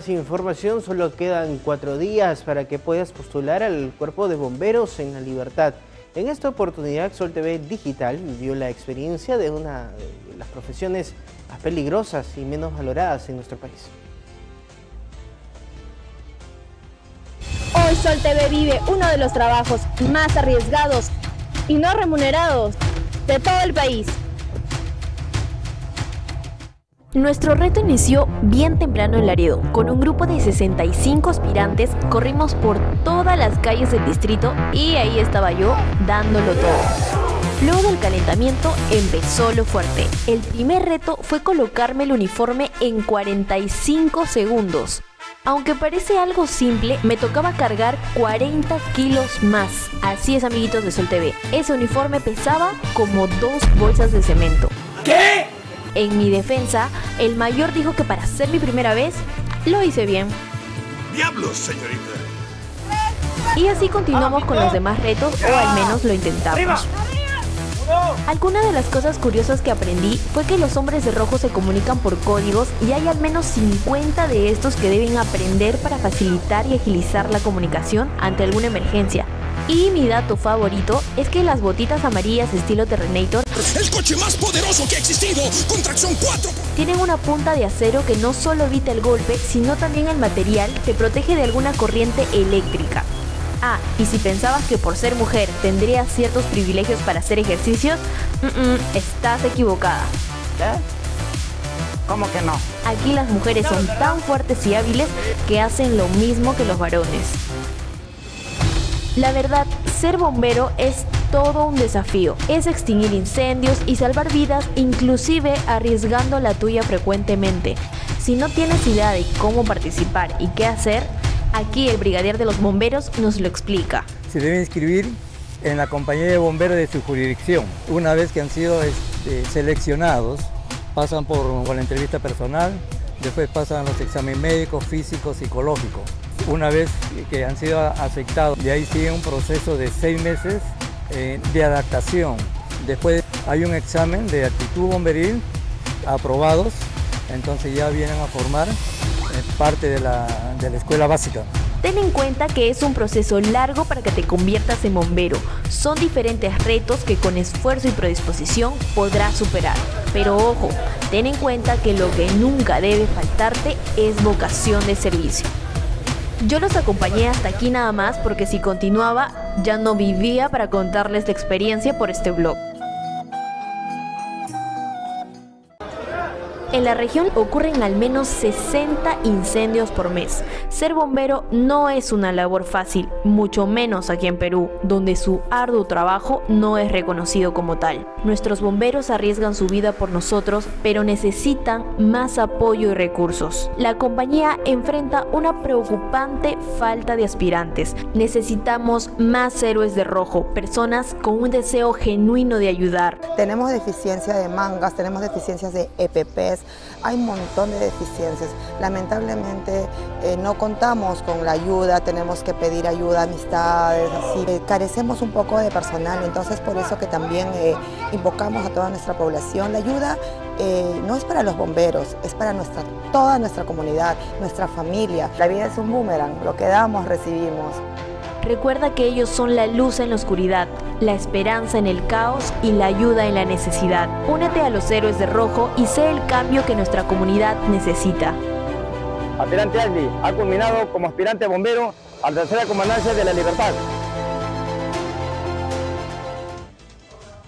Sin información, solo quedan cuatro días para que puedas postular al Cuerpo de Bomberos en la Libertad. En esta oportunidad, Sol TV Digital vivió la experiencia de una de las profesiones más peligrosas y menos valoradas en nuestro país. Hoy Sol TV vive uno de los trabajos más arriesgados y no remunerados de todo el país. Nuestro reto inició bien temprano en Laredo. Con un grupo de 65 aspirantes corrimos por todas las calles del distrito y ahí estaba yo dándolo todo. Luego del calentamiento empezó lo fuerte. El primer reto fue colocarme el uniforme en 45 segundos. Aunque parece algo simple, me tocaba cargar 40 kilos más. Así es, amiguitos de Sol TV. Ese uniforme pesaba como dos bolsas de cemento. ¿Qué? En mi defensa, el mayor dijo que para ser mi primera vez, lo hice bien. ¡Diablos, señorita! Y así continuamos con los demás retos, o al menos lo intentamos. Alguna de las cosas curiosas que aprendí fue que los hombres de rojo se comunican por códigos y hay al menos 50 de estos que deben aprender para facilitar y agilizar la comunicación ante alguna emergencia. Y mi dato favorito es que las botitas amarillas estilo Terrenator ¡El coche más poderoso que ha existido! ¡Con tracción 4! tienen una punta de acero que no solo evita el golpe, sino también el material te protege de alguna corriente eléctrica. Ah, y si pensabas que por ser mujer tendrías ciertos privilegios para hacer ejercicios, mm, mm, estás equivocada. ¿Cómo que no? Aquí las mujeres son tan fuertes y hábiles que hacen lo mismo que los varones. La verdad, ser bombero es todo un desafío. Es extinguir incendios y salvar vidas, inclusive arriesgando la tuya frecuentemente. Si no tienes idea de cómo participar y qué hacer, aquí el brigadier de los bomberos nos lo explica. Se debe inscribir en la compañía de bomberos de su jurisdicción. Una vez que han sido este, seleccionados, pasan por, por la entrevista personal, después pasan los exámenes médicos, físicos, psicológicos. Una vez que han sido aceptados, de ahí sigue un proceso de seis meses eh, de adaptación. Después hay un examen de actitud bomberil aprobados, entonces ya vienen a formar eh, parte de la, de la escuela básica. Ten en cuenta que es un proceso largo para que te conviertas en bombero. Son diferentes retos que con esfuerzo y predisposición podrás superar. Pero ojo, ten en cuenta que lo que nunca debe faltarte es vocación de servicio. Yo los acompañé hasta aquí nada más porque si continuaba ya no vivía para contarles la experiencia por este blog. En la región ocurren al menos 60 incendios por mes. Ser bombero no es una labor fácil, mucho menos aquí en Perú, donde su arduo trabajo no es reconocido como tal. Nuestros bomberos arriesgan su vida por nosotros, pero necesitan más apoyo y recursos. La compañía enfrenta una preocupante falta de aspirantes. Necesitamos más héroes de rojo, personas con un deseo genuino de ayudar. Tenemos deficiencia de mangas, tenemos deficiencias de EPPs, hay un montón de deficiencias. Lamentablemente eh, no contamos con la ayuda, tenemos que pedir ayuda, amistades, así. Eh, carecemos un poco de personal, entonces por eso que también eh, invocamos a toda nuestra población. La ayuda no es para los bomberos, es para nuestra, toda nuestra comunidad, nuestra familia. La vida es un boomerang, lo que damos recibimos. Recuerda que ellos son la luz en la oscuridad, la esperanza en el caos y la ayuda en la necesidad. Únete a los héroes de rojo y sé el cambio que nuestra comunidad necesita. Aspirante Ashley ha culminado como aspirante bombero a la tercera comandancia de la libertad.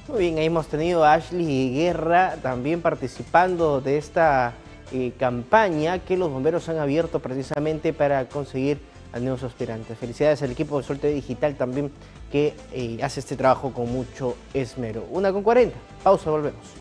Muy bien, ahí hemos tenido a Ashley Guerra también participando de esta eh, campaña que los bomberos han abierto precisamente para conseguir a nuevos aspirantes. Felicidades al equipo de TV Digital también que eh, hace este trabajo con mucho esmero. Una con 40. Pausa, volvemos.